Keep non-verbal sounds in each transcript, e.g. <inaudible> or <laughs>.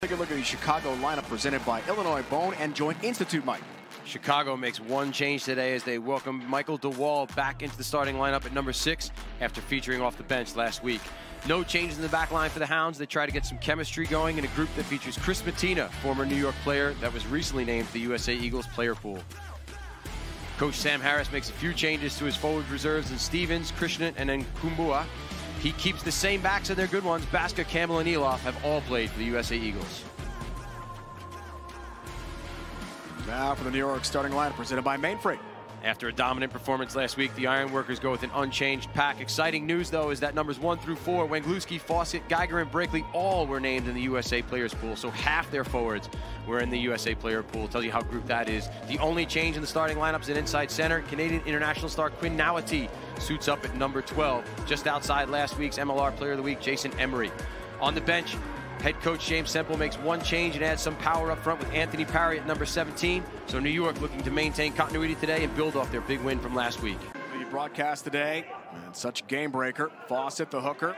Take a look at the Chicago lineup presented by Illinois Bone and Joint Institute, Mike. Chicago makes one change today as they welcome Michael DeWall back into the starting lineup at number six after featuring off the bench last week. No changes in the back line for the Hounds. They try to get some chemistry going in a group that features Chris Mattina, former New York player that was recently named the USA Eagles player pool. Coach Sam Harris makes a few changes to his forward reserves in Stevens, Krishnan, and then Kumbua. He keeps the same backs and their good ones. Baska, Campbell, and Eloff have all played for the USA Eagles. Now for the New York starting lineup presented by Mainfreight. After a dominant performance last week, the Ironworkers go with an unchanged pack. Exciting news, though, is that numbers one through four, Wenglewski, Fawcett, Geiger, and Brakely, all were named in the USA Players Pool. So half their forwards were in the USA Player Pool. Tells you how grouped that is. The only change in the starting lineup is an inside center. Canadian international star Quinn Ngawati suits up at number 12, just outside last week's MLR Player of the Week, Jason Emery. On the bench, Head coach James Semple makes one change and adds some power up front with Anthony Parry at number 17. So New York looking to maintain continuity today and build off their big win from last week. The broadcast today, and such a game breaker. Fawcett, the hooker.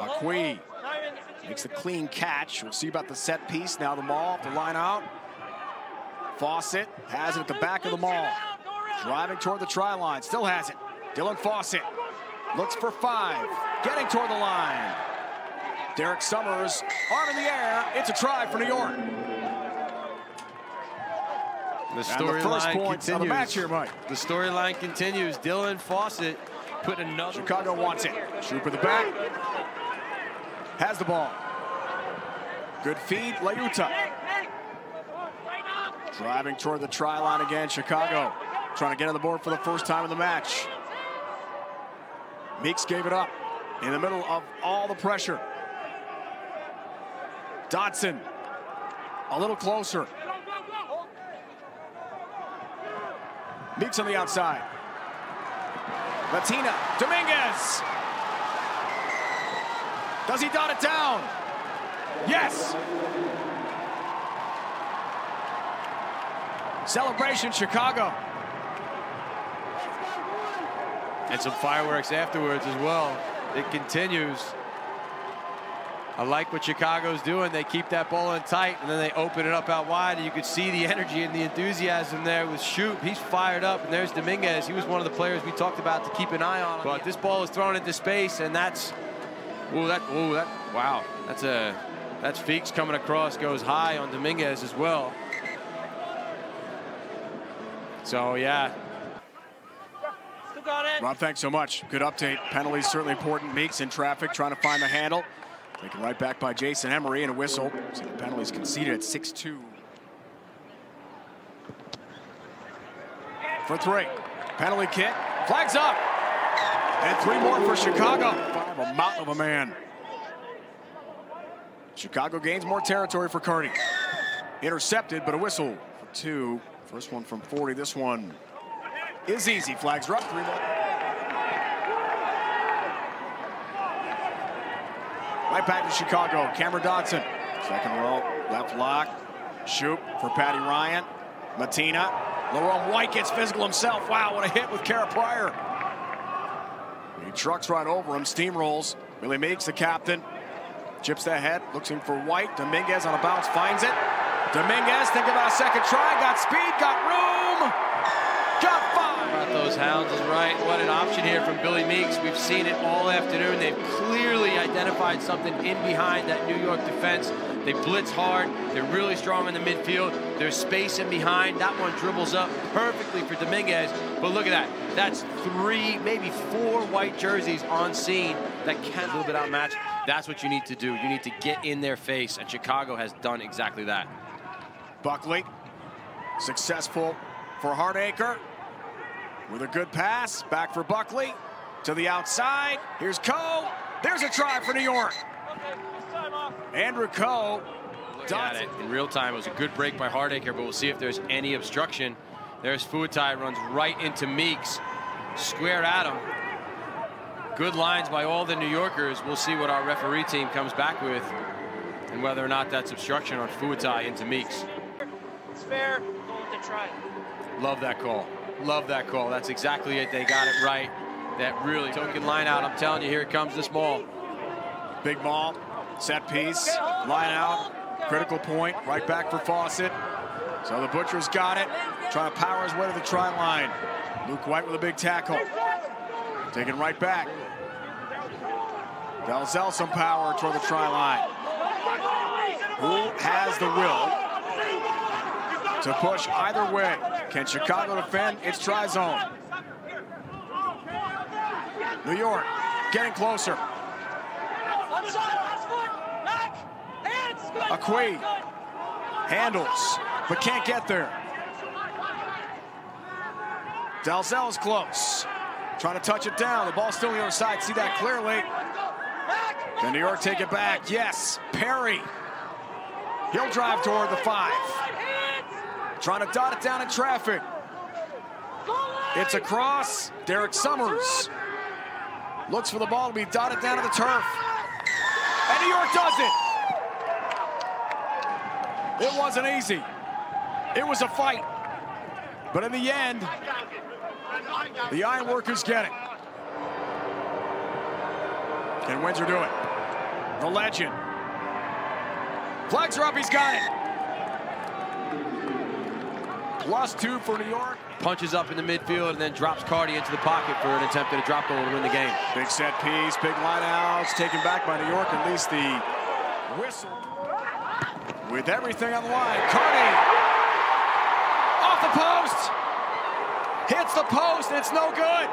Aqui makes a clean catch. We'll see about the set piece. Now the maul, the line out. Fawcett has it at the back of the maul. Driving toward the try line, still has it. Dylan Fawcett looks for five, getting toward the line. Derek Summers, arm in the air. It's a try for New York. The storyline continues. Match here, Mike. The storyline continues. Dylan Fawcett put another. Chicago wants it. Shoot for the back. Has the ball. Good feed, Layuta. Driving toward the try line again, Chicago. Trying to get on the board for the first time in the match. Meakes gave it up in the middle of all the pressure. Dotson, a little closer. Meakes on the outside. Latina, Dominguez. Does he dot it down? Yes. Celebration, Chicago. And some fireworks afterwards as well. It continues. I like what Chicago's doing. They keep that ball in tight, and then they open it up out wide, and you could see the energy and the enthusiasm there with Shoop. He's fired up, and there's Dominguez. He was one of the players we talked about to keep an eye on. But this ball is thrown into space, and that's, oh, that, oh, that, wow. That's a, that's Feeks coming across, goes high on Dominguez as well. So, yeah, Rob, thanks so much. Good update. Penalties certainly important. Meakes in traffic, trying to find the handle. Taken right back by Jason Emery and a whistle. So the penalties conceded at 6-2. For three. Penalty kick. Flags up. And three more for Chicago. Five, a mountain of a man. Chicago gains more territory for Carney. Intercepted, but a whistle for two. First one from 40. This one is easy. Flags are up. Three more. Right back to Chicago. Cameron Dodson. Second row, left lock. Shoot for Patty Ryan. Mattina. Lerone White gets physical himself. Wow, what a hit with Kara Pryor. He trucks right over him, steamrolls. Really makes the captain. Chips the head, looks looking for White. Dominguez on a bounce, finds it. Dominguez, think about a second try. Got speed, got room. Got five. those hounds is right. What an option here from Billy Meakes. We've seen it all afternoon. They've clearly identified something in behind that New York defense. They blitz hard. They're really strong in the midfield. There's space in behind. That one dribbles up perfectly for Dominguez. But look at that. That's three, maybe four white jerseys on scene that can a little bit outmatched. That's what you need to do. You need to get in their face, and Chicago has done exactly that. Buckley, successful for Hardacre. With a good pass, back for Buckley. To the outside, here's Coe. There's a try for New York. Andrew Coe. Got it in real time. It was a good break by Hardacre, but we'll see if there's any obstruction. There's Fuatai, runs right into Meakes. Square at him. Good lines by all the New Yorkers. We'll see what our referee team comes back with and whether or not that's obstruction on Fuatai into Meakes. It's fair. Go with the try. Love that call. Love that call. That's exactly it. They got it right. That really token line out. I'm telling you, here it comes this ball. Big ball. Set piece, line out, critical point, right back for Fawcett. So the Butcher's got it, trying to power his way to the try line. Luke White with a big tackle. Taking right back. Dalzell some power toward the try line. Who has the will to push either way? Can Chicago defend its try zone? New York getting closer. Aquay handles, but can't get there. Dalzell's close. Trying to touch it down. The ball's still on the other side. See that clearly. Can New York take it back? Yes. Perry. He'll drive toward the five. Trying to dot it down in traffic. It's across. Derek Summers looks for the ball to be dotted down to the turf. And New York does it. It wasn't easy. It was a fight. But in the end, the Ironworkers get it. Can Windsor do it? The legend. Flags are up, he's got it. Plus two for New York. Punches up in the midfield and then drops Carty into the pocket for an attempt at a drop goal to win the game. Big set piece, big line outs, taken back by New York, at least the whistle. With everything on the line, Carty off the post, hits the post, it's no good.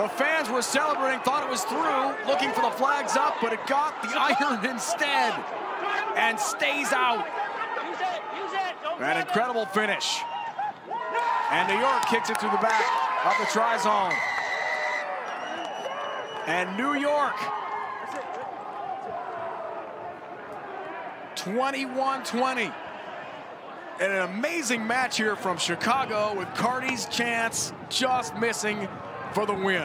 The fans were celebrating, thought it was through, looking for the flags up, but it got the <laughs> iron instead and stays out. An incredible finish. And New York kicks it through the back of the try zone. And New York 21-20. And an amazing match here from Chicago with Carty's chance just missing for the win.